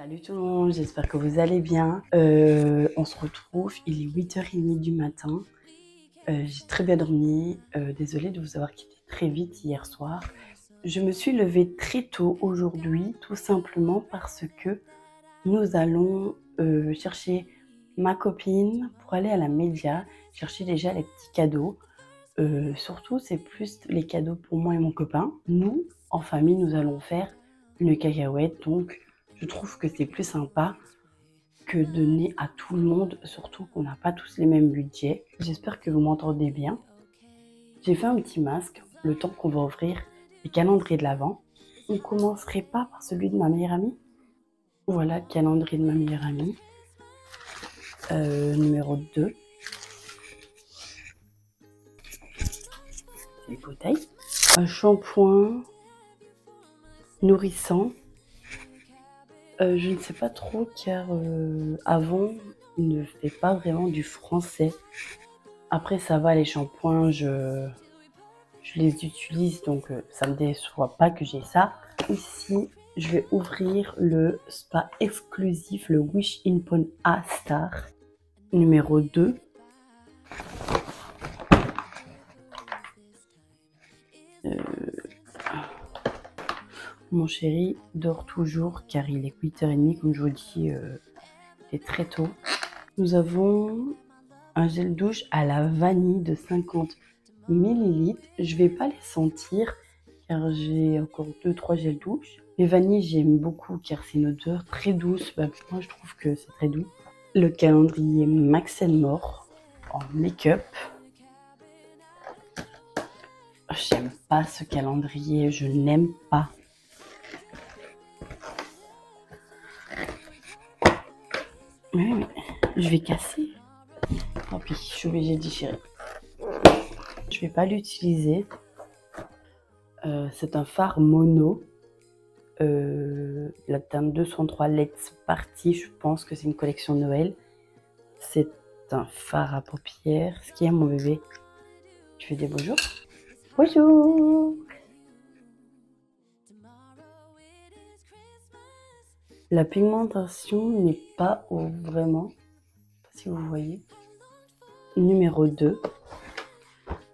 Salut tout le monde, j'espère que vous allez bien. Euh, on se retrouve, il est 8h30 du matin. Euh, J'ai très bien dormi. Euh, désolée de vous avoir quitté très vite hier soir. Je me suis levée très tôt aujourd'hui, tout simplement parce que nous allons chercher ma copine pour aller à la média, chercher déjà les petits cadeaux. Surtout, c'est plus les cadeaux pour moi et mon copain. Nous, en famille, nous allons faire une cacahuète, donc je trouve que c'est plus sympa que de donner à tout le monde, surtout qu'on n'a pas tous les mêmes budgets. J'espère que vous m'entendez bien. J'ai fait un petit masque, le temps qu'on va ouvrir les calendriers de l'Avent. On commencerait pas par celui de ma meilleure amie Voilà, le calendrier de ma meilleure amie. Euh, numéro 2. Les bouteilles. Un shampoing nourrissant euh, je ne sais pas trop car euh, avant, il ne fait pas vraiment du français. Après, ça va, les shampoings, je, les utilise donc euh, ça ne me déçoit pas que j'ai ça. Ici, je vais ouvrir le spa exclusif, le Wish in Pon A Star numéro 2. Mon chéri dort toujours car il est 8h30, comme je vous dis, euh, il très tôt. Nous avons un gel douche à la vanille de 50 ml. Je vais pas les sentir car j'ai encore 2-3 gels douche. Les vanilles, j'aime beaucoup car c'est une odeur très douce. Bah, moi, je trouve que c'est très doux. Le calendrier Max More en make-up. J'aime pas ce calendrier, je n'aime pas. Je vais casser. Tant pis, je suis obligée de déchirer. Je vais pas l'utiliser. Euh, c'est un phare mono. Euh, la teinte 203 Let's Party, je pense que c'est une collection Noël. C'est un phare à paupières. Ce qu'il y mon bébé Tu fais des bonjours? Bonjour La pigmentation n'est pas au vraiment, si vous voyez. Numéro 2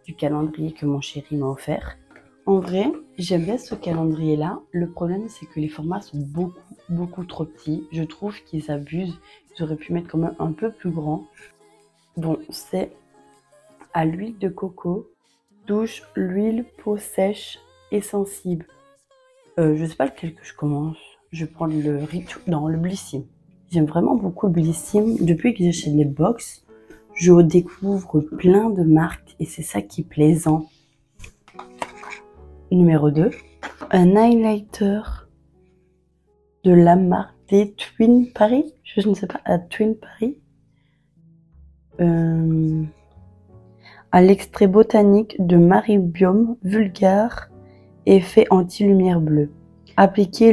du calendrier que mon chéri m'a offert. En vrai, j'aime bien ce calendrier-là. Le problème, c'est que les formats sont beaucoup, beaucoup trop petits. Je trouve qu'ils abusent. Ils auraient pu mettre quand même un peu plus grand. Bon, c'est à l'huile de coco, douche, l'huile, peau sèche et sensible. Euh, je sais pas lequel que je commence je prendre le Ritu, non, le Blissim. J'aime vraiment beaucoup le Blissim. Depuis que j'achète les box, je découvre plein de marques et c'est ça qui est plaisant. Numéro 2, un highlighter de la marque des Twin Paris. Je ne sais pas, à Twin Paris. Euh, à l'extrait botanique de Maribium vulgaire effet anti-lumière bleue. Appliquer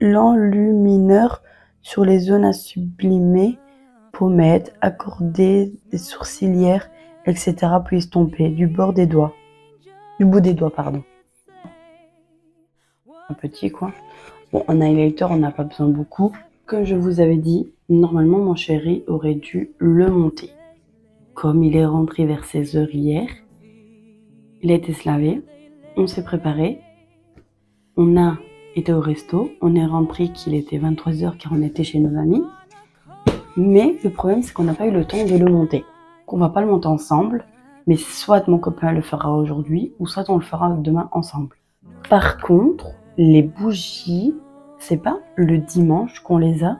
l'enlumineur sur les zones à sublimer, pommettes, accorder des sourcilières, etc. puis estomper du bord des doigts. Du bout des doigts, pardon. Un petit quoi. Bon, en highlighter, on n'a pas besoin beaucoup. Comme je vous avais dit, normalement mon chéri aurait dû le monter. Comme il est rentré vers 16 heures hier, il a été se laver, on s'est préparé, on a été au resto, on est rentré qu'il était 23h car on était chez nos amis. Mais le problème c'est qu'on n'a pas eu le temps de le monter. Qu'on va pas le monter ensemble, mais soit mon copain le fera aujourd'hui ou soit on le fera demain ensemble. Par contre, les bougies, c'est pas le dimanche qu'on les a.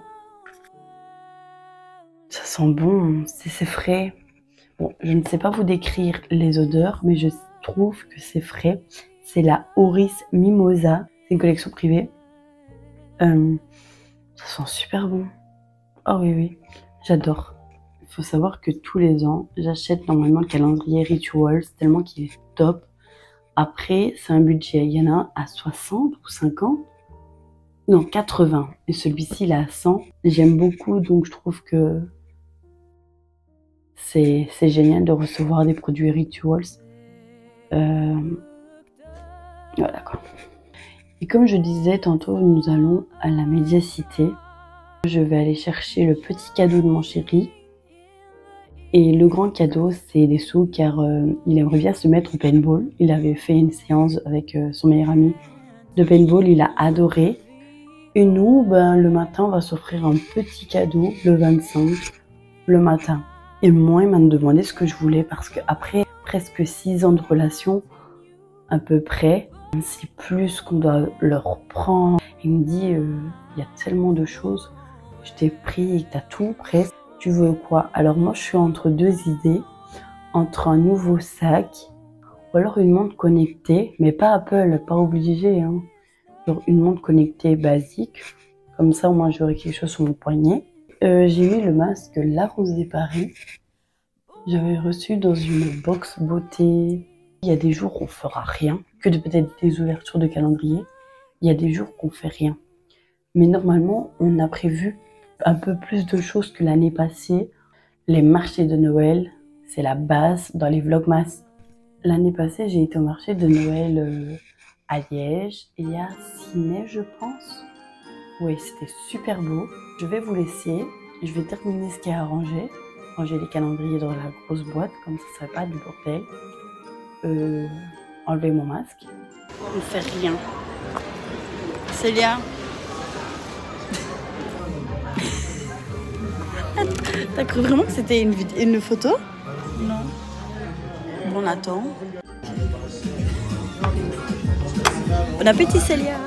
Ça sent bon, c'est frais. Bon, je ne sais pas vous décrire les odeurs, mais je trouve que c'est frais. C'est la Oris Mimosa. C'est une collection privée. Euh, ça sent super bon. Oh oui, oui, j'adore. Il faut savoir que tous les ans, j'achète normalement le calendrier Rituals tellement qu'il est top. Après, c'est un budget. Il y en a à 60 ou 50. Non, 80. Et celui-ci, il est à 100. J'aime beaucoup, donc je trouve que c'est génial de recevoir des produits Rituals. Euh, voilà quoi. Et comme je disais tantôt, nous allons à la médiacité. Je vais aller chercher le petit cadeau de mon chéri. Et le grand cadeau, c'est des sous car euh, il aimerait bien se mettre au paintball. Il avait fait une séance avec euh, son meilleur ami de paintball, il a adoré. Et nous, ben, le matin, on va s'offrir un petit cadeau le 25, le matin. Et moi, il m'a demandé ce que je voulais parce qu'après presque six ans de relation, à peu près, c'est plus qu'on doit leur prendre. Il me dit, euh, il y a tellement de choses, je t'ai pris, t'as tout presque. Tu veux quoi? Alors moi, je suis entre deux idées, entre un nouveau sac ou alors une montre connectée, mais pas Apple, pas obligé. Hein. Genre une montre connectée basique, comme ça au moins j'aurai quelque chose sur mon poignet. Euh, j'ai eu le masque La Rose des Paris. J'avais reçu dans une box beauté. Il y a des jours où on fera rien, que de peut-être des ouvertures de calendrier. Il y a des jours qu'on fait rien. Mais normalement, on a prévu un peu plus de choses que l'année passée. Les marchés de Noël, c'est la base dans les vlogmas. L'année passée, j'ai été au marché de Noël euh, à Liège et à Ciné, je pense. Oui, c'était super beau. Je vais vous laisser. Je vais terminer ce qui est arrangé. Ranger les calendriers dans la grosse boîte, comme ça ne serait pas du bordel. Euh, enlever mon masque. On ne fait rien. Célia T'as cru vraiment que c'était une, une photo? Non. Bon, on attend. Bon appétit Célia